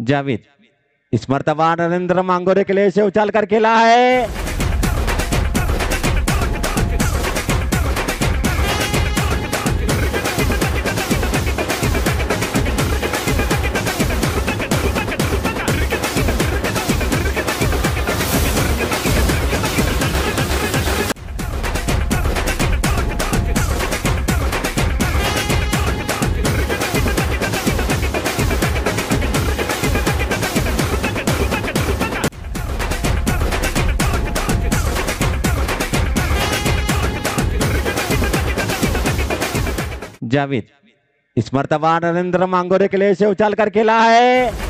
जावेद इस मरतबा नरेंद्र मांगोरे के लिए से उछाल कर खेला है। जावेद इस मरतबा नरेंद्र मांगोरे के लिए उछाल कर खेला है।